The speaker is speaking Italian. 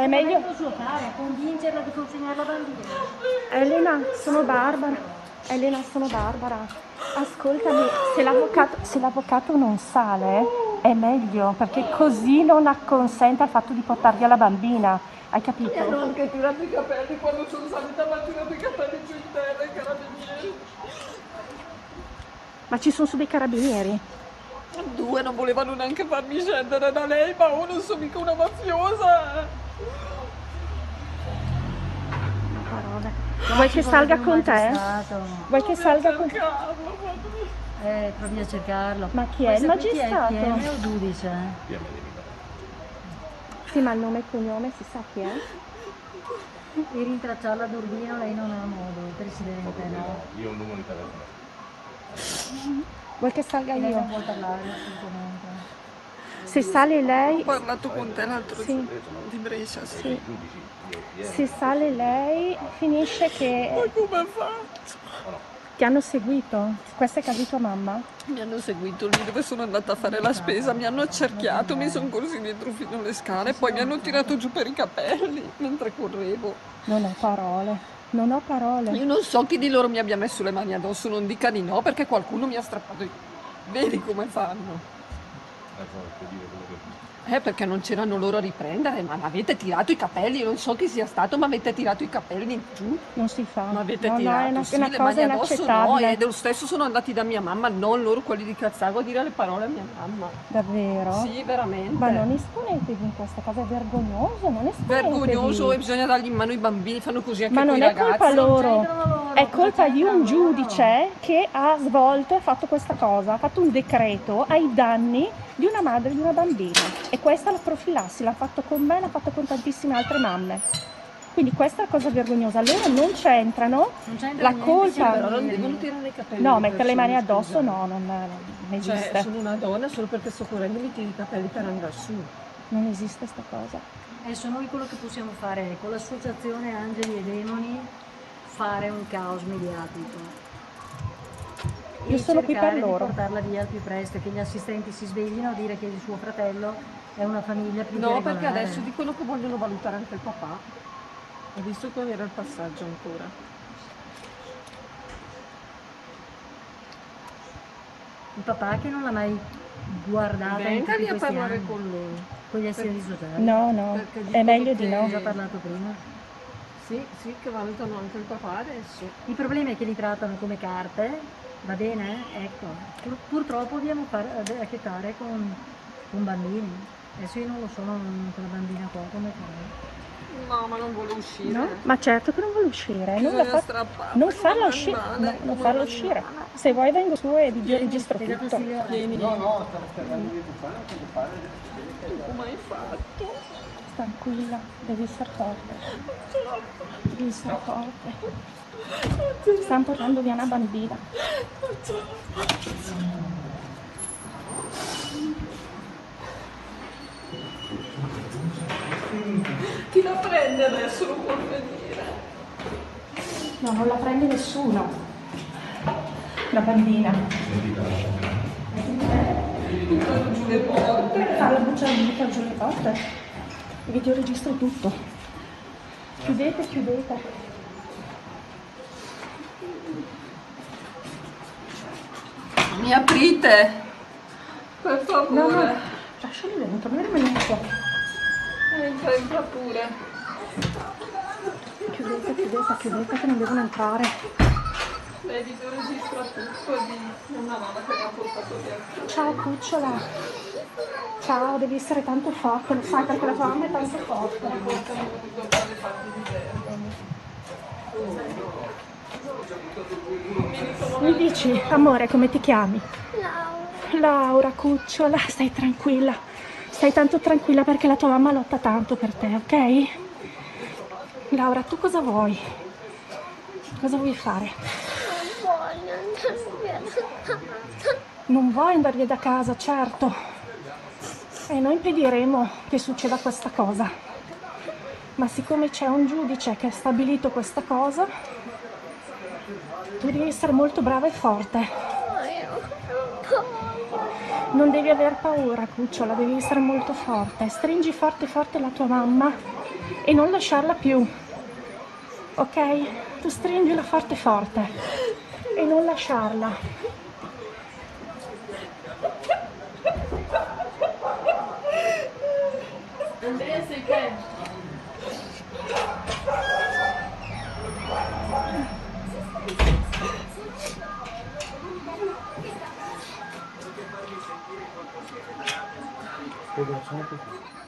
È meglio... suo fare, convincerla di consegnare la bambina. Elena, sono Barbara. Elena, sono Barbara. Ascoltami, se l'avvocato, se l'avvocato non sale è meglio perché così non acconsente al fatto di portar via la bambina. Hai capito? Mi hanno anche tirato i capelli quando sono salita, mi hanno tirato i capelli giù in terra i carabinieri. Ma ci sono su dei carabinieri. Due non volevano neanche farmi scendere da lei, ma non sono mica una mafiosa. Parole. Vuoi che salga con te? Vuoi che salga con te? Eh, provi a cercarlo. Ma chi è? Il qui chi è? magistrato? O giudice? Sì, ma il nome e cognome si sa chi è? E rintracciarla ad Urbino lei non ha modo, Presidente, no? Io ho un numero di telefono. Vuoi che salga Lei non io? vuole parlare assolutamente. Se sale lei, Ho parlato con te l'altro Sì. giorno di Brescia, sì. sì. se sale lei, finisce Ma che come ha fatto? ti hanno seguito. Questa è casa tua mamma? Mi hanno seguito lì dove sono andata a fare la spesa, mi hanno accerchiato, mi sono corsi dietro fino alle scale, poi mi hanno tirato giù per i capelli mentre correvo. Non ho parole. Non ho parole. Io non so chi di loro mi abbia messo le mani addosso, non dica di no perché qualcuno mi ha strappato i... Vedi come fanno? einfach beliebig. Eh, perché non c'erano loro a riprendere, ma avete tirato i capelli, io non so chi sia stato, ma avete tirato i capelli giù. Non si fa. Ma avete no, tirato, no, è una, sì, è una le cosa mani addosso no, e dello stesso sono andati da mia mamma, non loro quelli di Cazzago a dire le parole a mia mamma. Davvero? Sì, veramente. Ma non esponetevi in questa cosa, è vergognoso, non esponetevi. Vergognoso e bisogna dargli in mano i bambini, fanno così anche Ma con non i è ragazzi. colpa loro, c'entrano loro, è colpa di un loro? giudice che ha svolto e ha fatto questa cosa, ha fatto un decreto ai danni di una madre e di una bambina. E questa la profilassi, l'ha fatto con me, l'ha fatto con tantissime altre mamme. Quindi questa è la cosa vergognosa, loro non c'entrano, Non c'entra la niente, colpa... sì, Però non devono tirare i capelli. No, le mettere le mani addosso scusa. no, non, non Cioè, esiste. sono una donna solo perché sto correndo mi tiri i capelli per andare su. Non esiste sta cosa. Adesso noi quello che possiamo fare è con l'associazione Angeli e Demoni fare un caos mediatico. Io E sono qui per cercare loro. Di portarla via al più presto, che gli assistenti si sveglino a dire che il suo fratello è una famiglia più No, perché adesso dicono che vogliono valutare anche il papà. Ho visto che era il passaggio ancora. Il papà che non l'ha mai guardata in tutti Vengali a parlare anni con lui. con gli assistenti sociali. No, no, è meglio di no. Ho già parlato prima. Sì, sì, che valutano anche il papà adesso. Il problema è che li trattano come carte, va bene? Ecco, Pur- purtroppo dobbiamo fare a che fare con, con bambini. Adesso io non lo so, non- con la bambina qua, come fare? No, ma non vuole uscire. No? Ma certo che non vuole uscire, non, fa- non farla uscire, no, non farla uscire. Se vuoi vengo su e video registro tutto. fastidio? Vieni, No, vieni. no, sta di fare, cosa fare? Tu come hai fatto? Tranquilla, devi stare forte. Devi stare forte. Stanno portando via una bambina. Chi la prende adesso lo può venire. No, non la prende nessuno. La bambina. Buttano giù le porte. Farla buttare buttare giù le porte. Video registro tutto. Chiudete, chiudete. Mi aprite? Per favore. No, no, lasciali dentro, noi rimaniamo qua. Entra, entra pure. Chiudete, chiudete, chiudete che non devono entrare. Video registra tutto di una mamma che mi ha portato via. Ciao cucciola. Ciao, devi essere tanto forte, lo sai perché la tua mamma è tanto forte. Portano tutto per le parti di Bergamo. Mi dici, amore, come ti chiami? Laura, cucciola, stai tranquilla. Stai tanto tranquilla perché la tua mamma lotta tanto per te, ok? Laura, tu cosa vuoi? Cosa vuoi fare? Non vuoi andare via da casa, certo. E noi impediremo che succeda questa cosa. Ma siccome c'è un giudice che ha stabilito questa cosa, tu devi essere molto brava e forte. Non devi aver paura, cucciola, devi essere molto forte. Stringi forte forte la tua mamma e non lasciarla più. Ok? Tu stringila forte forte e non lasciarla. Andrea sei. Poi facciamo così.